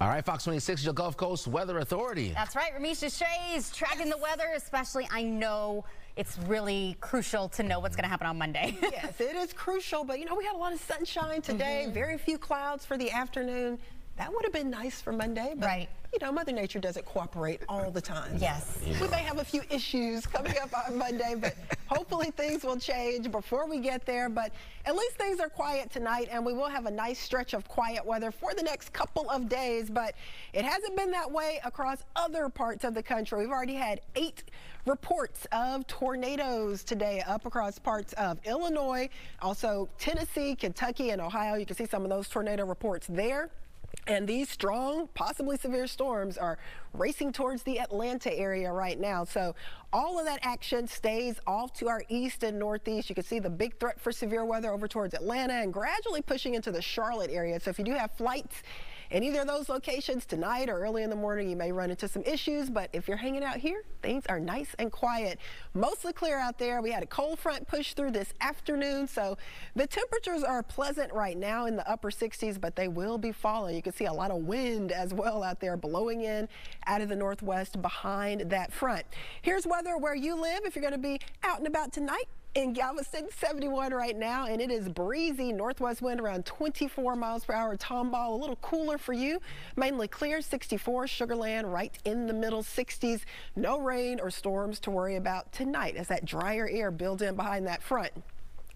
All right, Fox 26, your Gulf Coast Weather Authority. That's right. Remeisha Shade's tracking yes. the weather, especially I know it's really crucial to know what's going to happen on Monday. yes, it is crucial, but you know, we had a lot of sunshine today, mm -hmm. very few clouds for the afternoon. That would have been nice for Monday, but right. you know, Mother Nature doesn't cooperate all the time. Yes. We may have a few issues coming up on Monday, but hopefully things will change before we get there. But at least things are quiet tonight, and we will have a nice stretch of quiet weather for the next couple of days. But it hasn't been that way across other parts of the country. We've already had eight reports of tornadoes today up across parts of Illinois, also Tennessee, Kentucky, and Ohio. You can see some of those tornado reports there. And these strong, possibly severe storms are racing towards the Atlanta area right now. So all of that action stays off to our east and northeast. You can see the big threat for severe weather over towards Atlanta and gradually pushing into the Charlotte area. So if you do have flights in either of those locations tonight or early in the morning, you may run into some issues, but if you're hanging out here, things are nice and quiet. Mostly clear out there. We had a cold front push through this afternoon, so the temperatures are pleasant right now in the upper 60s, but they will be falling. You can see a lot of wind as well out there blowing in out of the northwest behind that front. Here's weather where you live if you're going to be out and about tonight in Galveston, 71 right now, and it is breezy. Northwest wind around 24 miles per hour. Tomball, a little cooler for you. Mainly clear, 64. Sugar Land right in the middle 60s. No rain or storms to worry about tonight as that drier air builds in behind that front.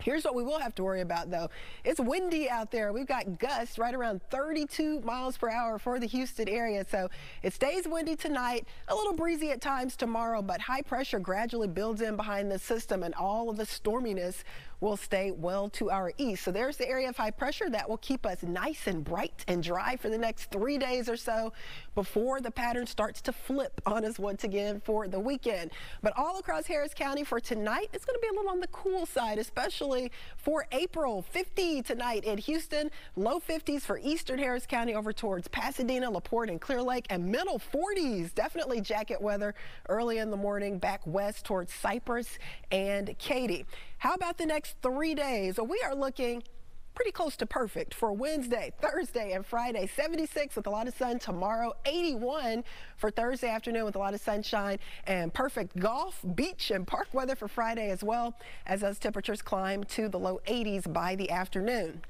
Here's what we will have to worry about, though. It's windy out there. We've got gusts right around 32 miles per hour for the Houston area. So it stays windy tonight, a little breezy at times tomorrow, but high pressure gradually builds in behind the system and all of the storminess will stay well to our east. So there's the area of high pressure that will keep us nice and bright and dry for the next three days or so before the pattern starts to flip on us once again for the weekend. But all across Harris County for tonight, it's going to be a little on the cool side, especially for April. 50 tonight in Houston, low 50s for eastern Harris County over towards Pasadena, La Porte, and Clear Lake, and middle 40s. Definitely jacket weather early in the morning back west towards Cypress and Katy. How about the next three days? We are looking pretty close to perfect for Wednesday, Thursday, and Friday. 76 with a lot of sun tomorrow, 81 for Thursday afternoon with a lot of sunshine, and perfect golf, beach, and park weather for Friday as well as those temperatures climb to the low 80s by the afternoon.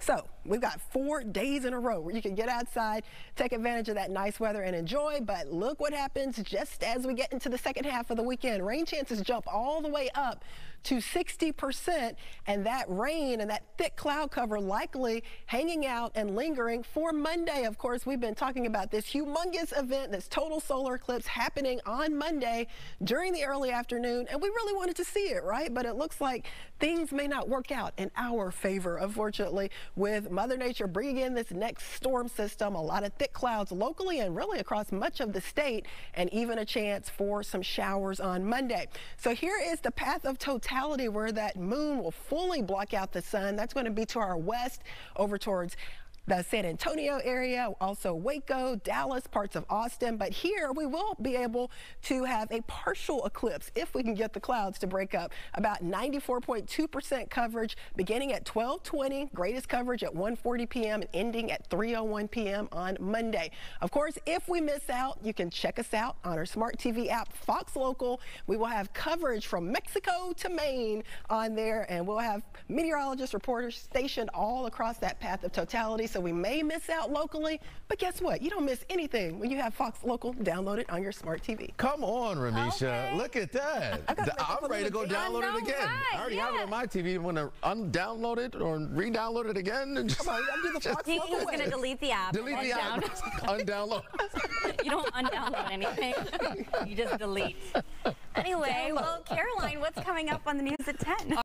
So we've got four days in a row where you can get outside, take advantage of that nice weather and enjoy. But look what happens just as we get into the second half of the weekend. Rain chances jump all the way up to 60%. And that rain and that thick cloud cover likely hanging out and lingering for Monday. Of course, we've been talking about this humongous event, this total solar eclipse happening on Monday during the early afternoon. And we really wanted to see it, right? But it looks like things may not work out in our favor, unfortunately with Mother Nature bringing in this next storm system, a lot of thick clouds locally and really across much of the state, and even a chance for some showers on Monday. So here is the path of totality where that moon will fully block out the sun. That's going to be to our west over towards the San Antonio area, also Waco, Dallas, parts of Austin. But here we will be able to have a partial eclipse if we can get the clouds to break up. About 94.2% coverage beginning at 1220, greatest coverage at 1.40 p.m. and ending at 3.01 p.m. on Monday. Of course, if we miss out, you can check us out on our smart TV app, Fox Local. We will have coverage from Mexico to Maine on there, and we'll have meteorologists, reporters stationed all across that path of totality. So so we may miss out locally, but guess what? You don't miss anything when you have Fox Local downloaded on your smart TV. Come on, Remeisha. Okay. Look at that. I'm ready to go download it again. Right, I already yeah. have it on my TV. You want to undownload it or re-download it again? And just, Come on, I'm the Fox He's going to delete the app. Delete the app. undownload. you don't undownload anything. You just delete. Anyway, well, Caroline, what's coming up on the news at 10?